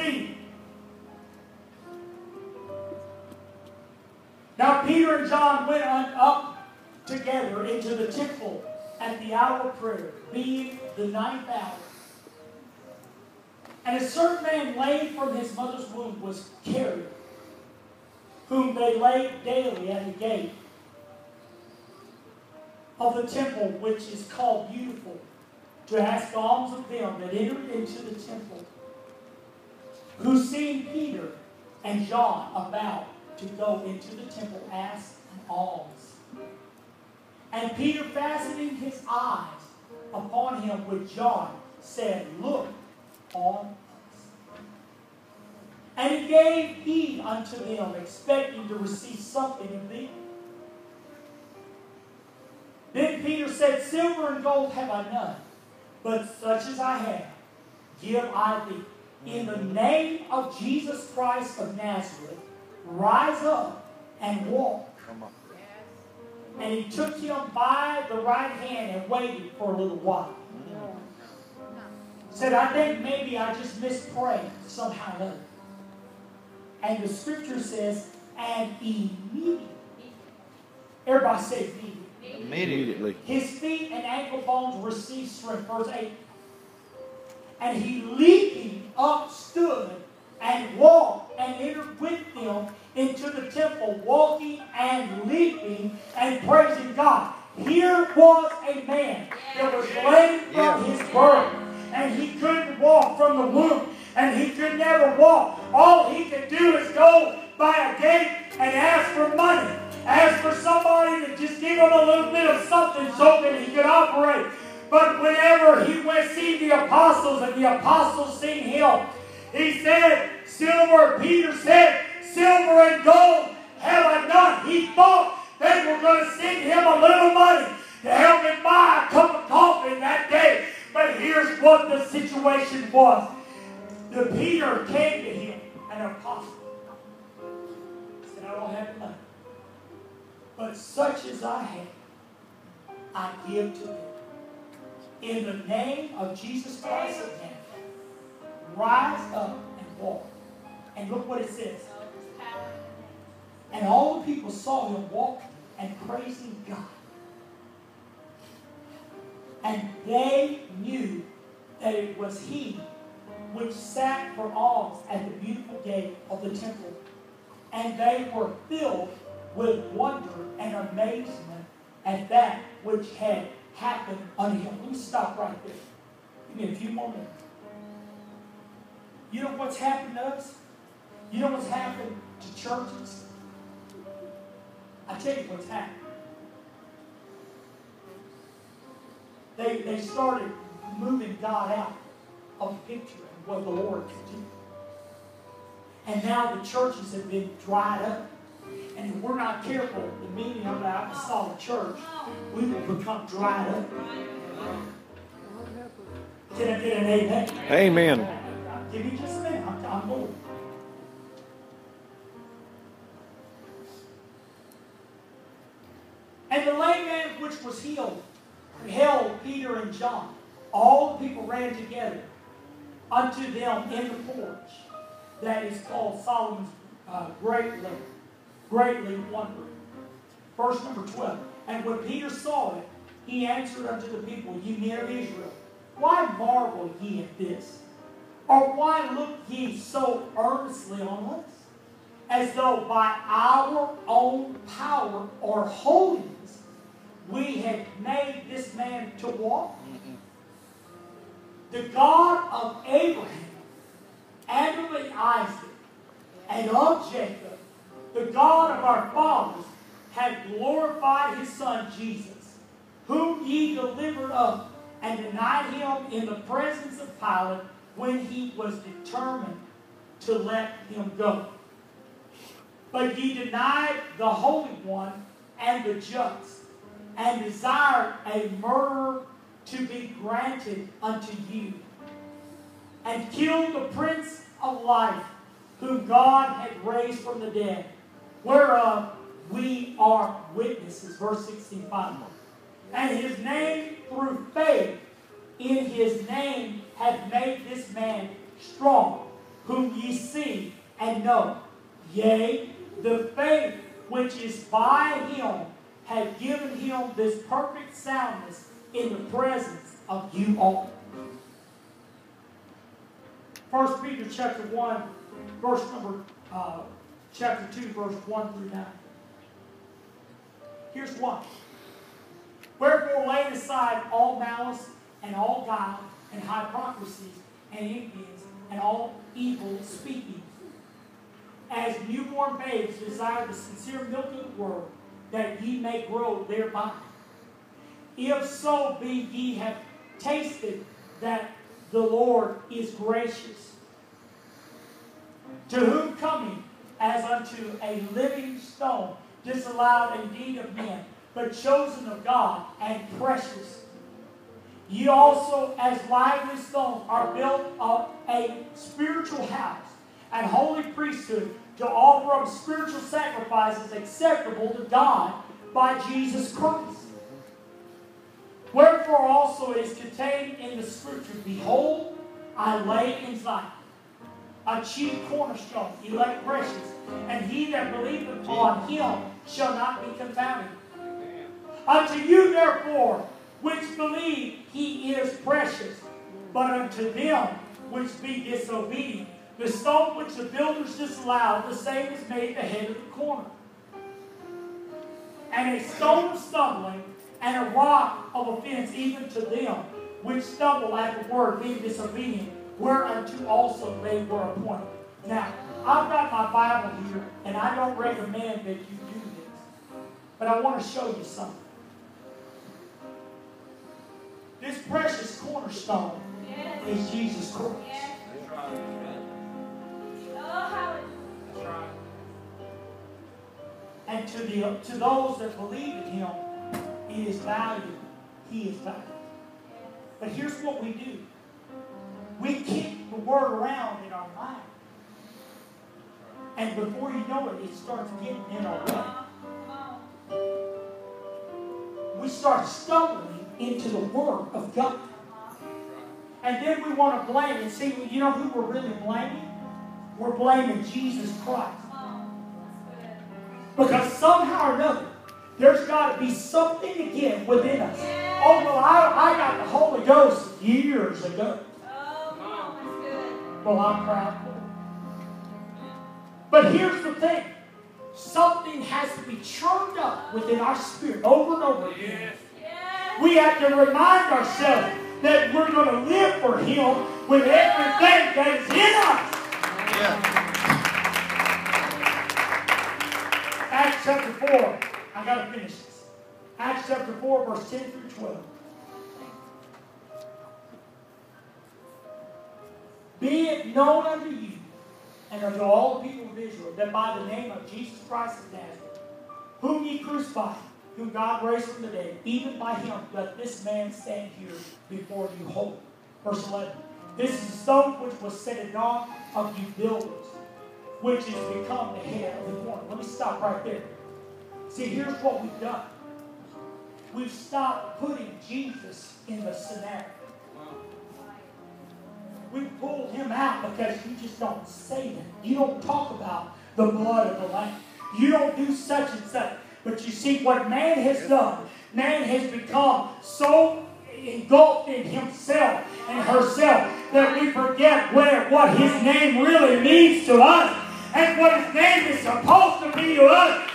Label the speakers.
Speaker 1: 16. Now Peter and John went up together into the temple at the hour of prayer, being the ninth hour. And a certain man laid from his mother's womb was carried, whom they laid daily at the gate of the temple, which is called Beautiful, to ask alms of them that entered into the temple, who seeing Peter and John about to go into the temple, asked an alms. And Peter, fastening his eyes upon him with John, said, Look on us. And he gave heed unto them, expecting to receive something of them. Then Peter said, Silver and gold have I none, but such as I have, give I thee. In the name of Jesus Christ of Nazareth, rise up and walk. And he took him by the right hand and waited for a little while. Said, I think maybe I just misprayed somehow or other. And the scripture says, and immediately. Everybody say immediately.
Speaker 2: Immediately.
Speaker 1: His feet and ankle bones received strength. Verse 8. And he leaping up stood and walked and entered with them into the temple, walking and leaping and praising God. Here was a man that was lame from
Speaker 2: Yeah.
Speaker 1: his birth, and he couldn't walk from the womb, and he could never walk. All he could do is go by a gate and ask for money, ask for somebody to just give him a little bit of something so that he could operate. But whenever he went see the apostles and the apostles seen him, he said, Silver, Peter said, Silver and gold have I none. He thought they were going to send him a little money to help him buy a cup of coffee that day. But here's what the situation was. The Peter came to him, an apostle. Said, I don't have money. But such as I have, I give to them. In the name of Jesus Christ of Nazareth, rise up and walk. And look what it says. And all the people saw him walking and praising God. And they knew that it was he which sat for alms at the beautiful gate of the temple. And they were filled with wonder and amazement at that which had happened unto him. Let me stop right there. Give me a few more minutes. You know what's happened to us? You know what's happened to churches? I tell you what's happened. They, they started moving God out of the picture and what the Lord could do. And now the churches have been dried up. And if we're not careful, the meaning of the apostolic church, we will become dried up. Can I get an amen?
Speaker 2: Amen.
Speaker 1: Give me just a minute. I'm, I'm going. And the lame man which was healed held Peter and John. All the people ran together unto them in the porch that is called Solomon's uh, greatly, greatly wondering. Verse number 12. And when Peter saw it, he answered unto the people, Ye men of Israel, why marvel ye at this? Or why look ye so earnestly on us? As though by our own power or holiness we had made this man to walk? The God of Abraham and of Isaac and of Jacob, the God of our fathers, hath glorified his Son Jesus, whom ye delivered up and denied him in the presence of Pilate when he was determined to let him go. But ye denied the Holy One and the just, and desired a murderer to be granted unto you, and killed the Prince of Life, whom God had raised from the dead, whereof we are witnesses. Verse 65. And his name, through faith in his name, hath made this man strong, whom ye see and know. Yea, the faith which is by him hath given him this perfect soundness in the presence of you all. 1 Peter chapter 1, verse number, uh, chapter 2, verse 1 through 9. Here's one. Wherefore lay aside all malice and all guile and hypocrisies and envyings and all evil speaking. As newborn babes desire the sincere milk of the word, that ye may grow thereby. If so be ye have tasted that the Lord is gracious, to whom coming as unto a living stone, disallowed indeed of men, but chosen of God and precious. Ye also, as lively stones, are built up a spiritual house and holy priesthood to offer up spiritual sacrifices acceptable to God by Jesus Christ. Wherefore also it is contained in the Scripture, Behold, I lay in Zion a chief cornerstone, elect precious, and he that believeth on him shall not be confounded. Unto you, therefore, which believe he is precious, but unto them which be disobedient, the stone which the builders disallowed, the same is made the head of the corner. And a stone of stumbling, and a rock of offense even to them which stumble at the word, being disobedient, whereunto also they were appointed. Now, I've got my Bible here, and I don't recommend that you do this. But I want to show you something. This precious cornerstone yes. is Jesus Christ. Yes. And to, the, to those that believe in him, he is valuable. He is valuable. But here's what we do. We kick the word around in our mind. And before you know it, it starts getting in our way. We start stumbling into the Word of God. And then we want to blame and see, you know who we're really blaming? We're blaming Jesus Christ. Because somehow or another, there's got to be something again within us. Oh, well, I, I got the Holy Ghost years ago. Well, I'm proud But here's the thing. Something has to be churned up within our spirit over and over again. We have to remind ourselves that we're going to live for Him with everything that is in us. Yeah. Acts chapter 4. I got to finish this. Acts chapter 4, verse 10 through 12. Known unto you and unto all the people of Israel that by the name of Jesus Christ of Nazareth, whom ye crucified, whom God raised from the dead, even by him doth this man stand here before you holy. Verse 11. This is the stone which was set at naught of you builders, which is become the head of the corner. Let me stop right there. See, here's what we've done. We've stopped putting Jesus in the scenario. We pull him out because you just don't say that. You don't talk about the blood of the Lamb. You don't do such and such. But you see what man has done. Man has become so engulfed in himself and herself that we forget where, what his name really means to us and what his name is supposed to be to us